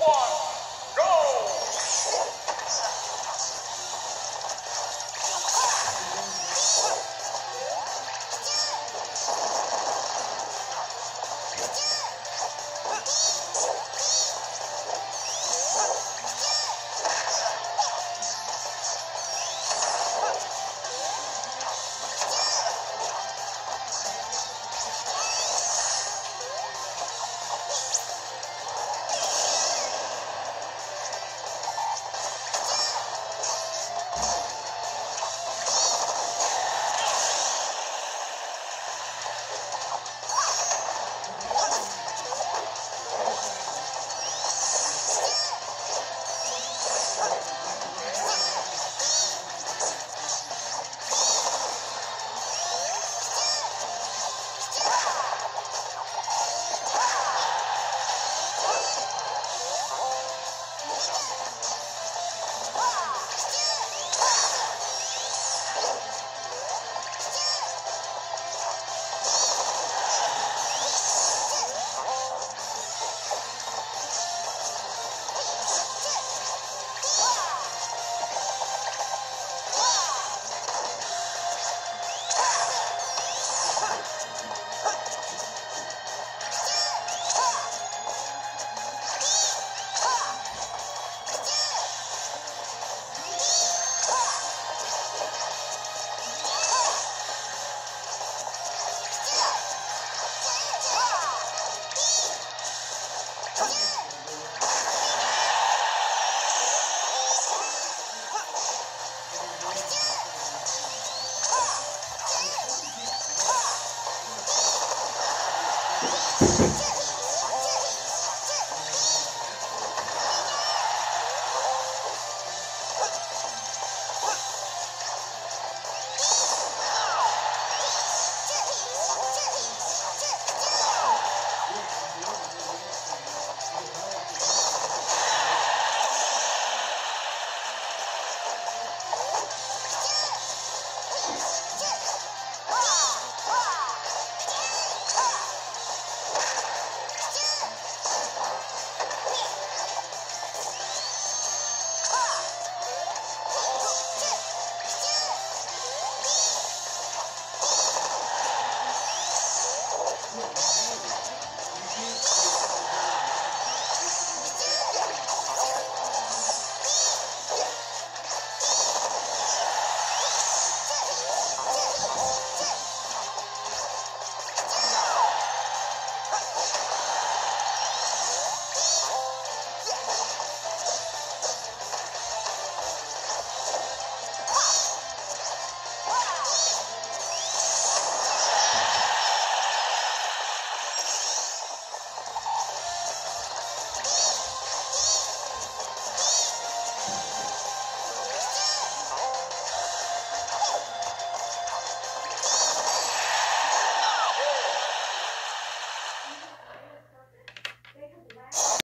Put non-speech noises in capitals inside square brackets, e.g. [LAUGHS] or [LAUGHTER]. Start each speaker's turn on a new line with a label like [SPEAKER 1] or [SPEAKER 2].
[SPEAKER 1] one,
[SPEAKER 2] Come [LAUGHS]